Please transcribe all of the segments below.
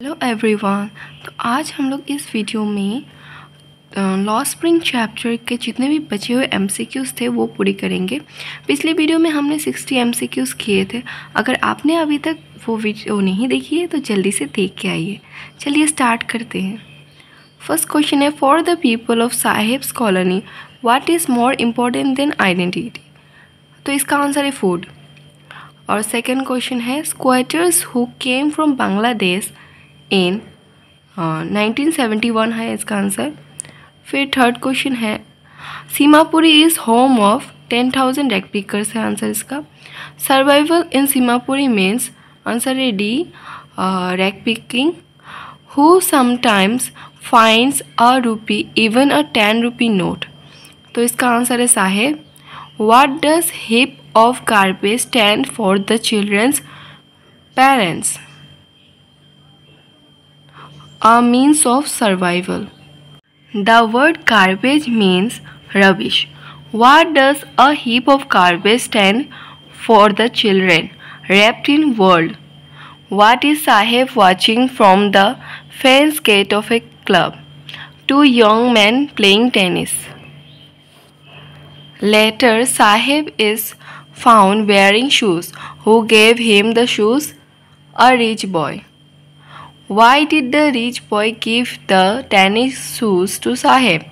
Hello everyone तो आज हम लोग इस वीडियो में लॉ स्प्रिंग चैप्टर के जितने भी बचे हुए एम थे, वो पूरी करेंगे। पिछले वीडियो में हमने 60 एम किए थे। अगर आपने अभी तक वो वीडियो नहीं देखी है तो जल्दी से देख के आइए। चलिए स्टार्ट करते हैं। फ़र्स्ट क्वेश्चन है for the people of Sahebs colony what is more important than identity तो इसका आंसर है फ़ूड और सेकेंड क्वेश्चन है squatters who came from Bangladesh in nineteen seventy one है इसका आंसर। फिर थर्ड क्वेश्चन है, Seemapuri is home of ten thousand ragpickers है आंसर इसका। Survival in Seemapuri means answer है the rag picking. Who sometimes finds a rupee, even a ten rupee note. तो इसका answer है Saheb what does heap of garbage stand for the children's parents a means of survival. The word garbage means rubbish. What does a heap of garbage stand for the children wrapped in world? What is Sahib watching from the fence gate of a club? Two young men playing tennis. Later, Sahib is found wearing shoes. Who gave him the shoes? A rich boy. Why did the rich boy give the tennis shoes to Sahib?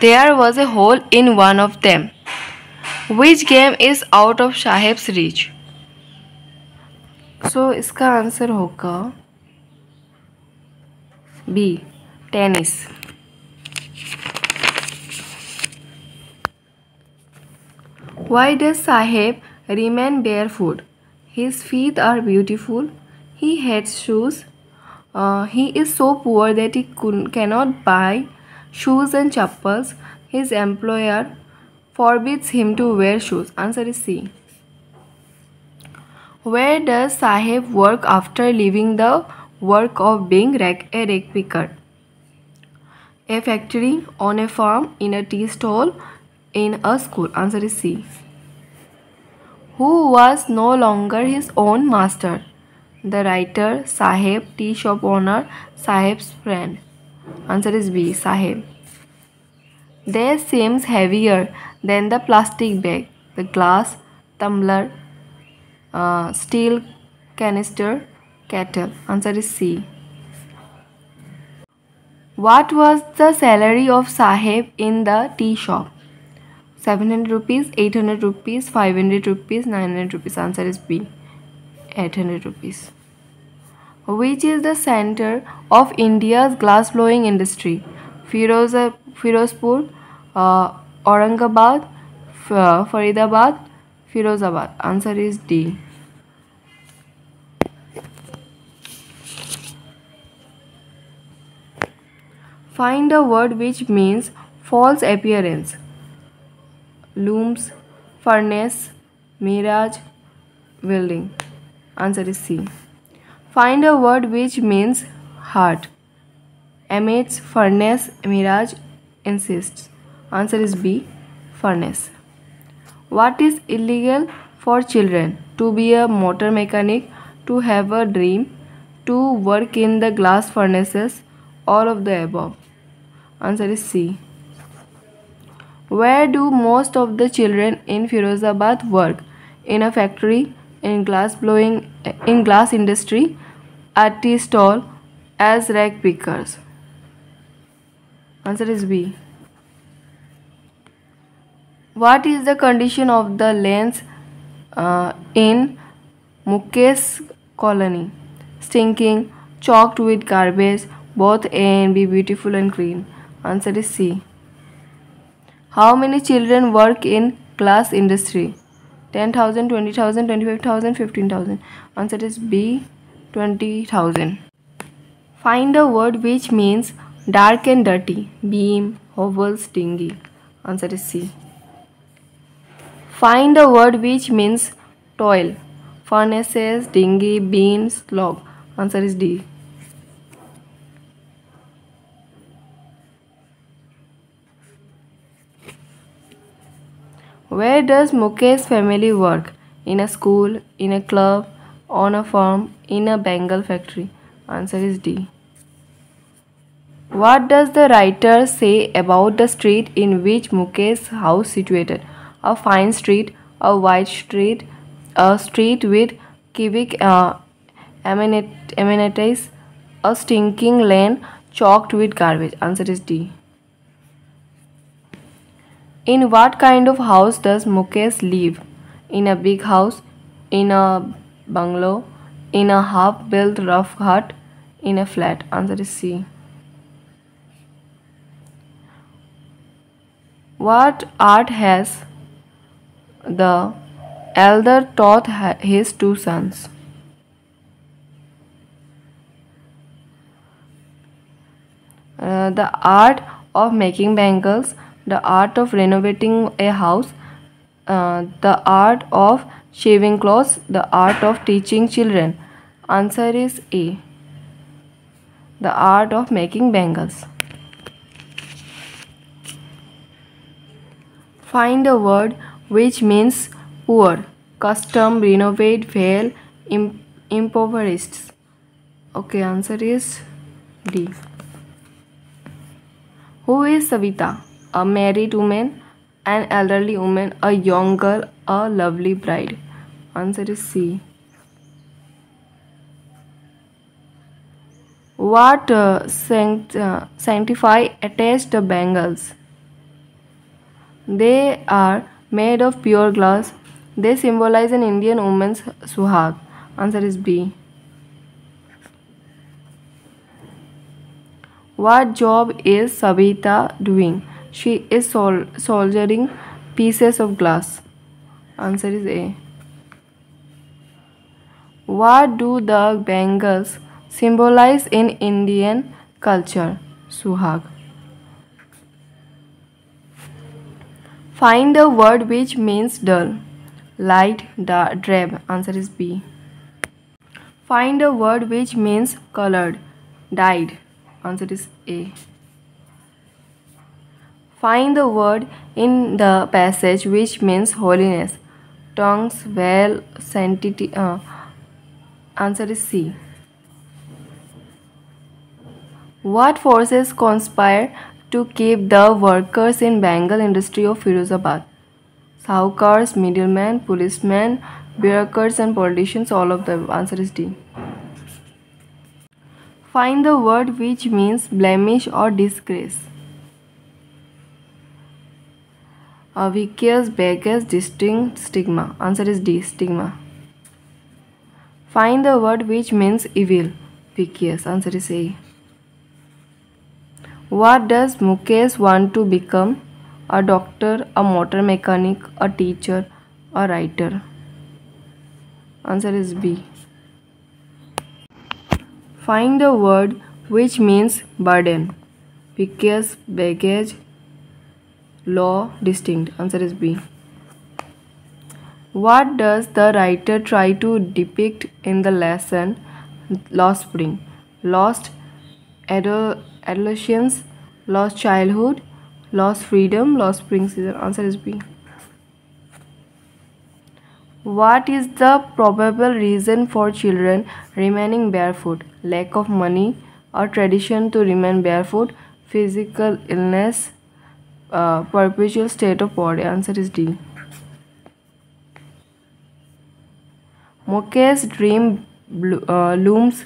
There was a hole in one of them. Which game is out of Sahib's reach? So इसका answer होगा B tennis Why does Sahib remain barefoot? His feet are beautiful. He hates shoes. Uh, he is so poor that he cannot buy shoes and chappals. His employer forbids him to wear shoes. Answer is C. Where does Sahib work after leaving the work of being rag a rag picker? A factory, on a farm, in a tea stall, in a school. Answer is C. Who was no longer his own master? The writer, Sahib, tea shop owner, Sahib's friend. Answer is B, Sahib. They seems heavier than the plastic bag, the glass, tumbler, uh, steel canister, kettle. Answer is C. What was the salary of Sahib in the tea shop? 700 rupees, 800 rupees, 500 rupees, 900 rupees. Answer is B. 800 rupees which is the center of India's glass blowing industry Firoz Firozpur uh, Aurangabad uh, Faridabad Firozabad answer is D Find a word which means false appearance. Looms, furnace, mirage, building. Answer is C. Find a word which means heart. Emits, furnace, mirage, insists. Answer is B. Furnace. What is illegal for children? To be a motor mechanic, to have a dream, to work in the glass furnaces, all of the above. Answer is C. Where do most of the children in Firozabad work? In a factory, in glass blowing in glass industry at tea stall as rag pickers. Answer is b. What is the condition of the lens uh, in mukesh colony? Stinking choked with garbage both a and b beautiful and clean. Answer is c. How many children work in glass industry 10,000, 20,000, 25,000, 15,000. Answer is B 20,000. Find a word which means dark and dirty. Beam, hovel, stingy. Answer is C. Find a word which means toil. Furnaces, dinghy, beams, log. Answer is D. Where does Mukesh's family work? In a school, in a club, on a farm, in a bangle factory? Answer is D. What does the writer say about the street in which Mukesh's house situated? A fine street, a wide street, a street with cubic uh, amenities, a stinking lane chalked with garbage. Answer is D. In what kind of house does Mukesh live? In a big house, in a bungalow, in a half-built rough hut, in a flat. Answer is C. What art has the elder taught his two sons? Uh, the art of making bangles, the art of renovating a house, uh, the art of shaving clothes, the art of teaching children. Answer is A. The art of making bangles. Find a word which means poor, custom, renovate, fail, impoverished. Okay, answer is D. Who is Savita? A married woman, an elderly woman, a young girl, a lovely bride. Answer is C. What uh, sanct uh, sanctify attached bangles? They are made of pure glass. They symbolize an Indian woman's suhag. Answer is B. What job is Sabita doing? She is sol soldiering pieces of glass. Answer is A. What do the bangles symbolize in Indian culture? Suhag. Find the word which means dull. Light, drab. Answer is B. Find a word which means colored. Dyed. Answer is A. Find the word in the passage which means holiness. Tongues, well, sanctity. Uh, answer is C. What forces conspire to keep the workers in bangle industry of Firozabad. Sahukars, middlemen, policemen, bureaucrats and politicians, all of the answer is D. Find the word which means blemish or disgrace. A vicious, baggage, distinct, stigma. Answer is D, stigma. Find the word which means evil. Vicious. Answer is A. What does Mukesh want to become? A doctor, a motor mechanic, a teacher, a writer? Answer is B. Find the word which means burden. Because, baggage, law, distinct. Answer is B. What does the writer try to depict in the lesson Lost Spring? Lost adolescence, lost childhood, lost freedom, lost spring season. Answer is B. What is the probable reason for children remaining barefoot? Lack of money, a tradition to remain barefoot, physical illness, uh, perpetual state of body. Answer is D. Mukesh's dream uh, looms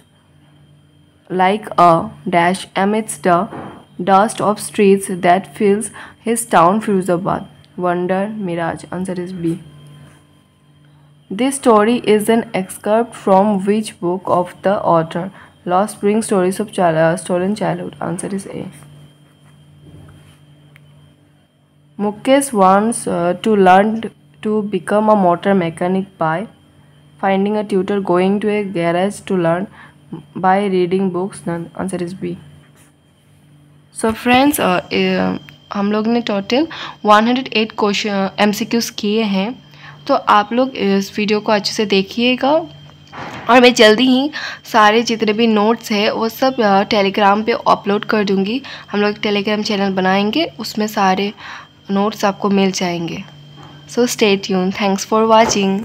like a dash amidst the dust of streets that fills his town Firozabad. Wonder, Mirage. Answer is B. This story is an excerpt from which book of the author? Lost Spring Stories of Child, uh, Stolen Childhood. Answer is A. Mukesh wants uh, to learn to become a motor mechanic by finding a tutor, going to a garage to learn by reading books none answer is b so friends uh, uh, हम लोग ने total 108 question M किए हैं तो आप लोग इस video को अच्छे से देखिएगा और मैं जल्दी ही सारे जितने भी नोट्स हैं वो सब टेलीग्राम पे अपलोड कर दूँगी हम लोग टेलीग्राम चैनल बनाएँगे उसमें सारे नोट्स आपको मिल जाएँगे। So stay tuned thanks for watching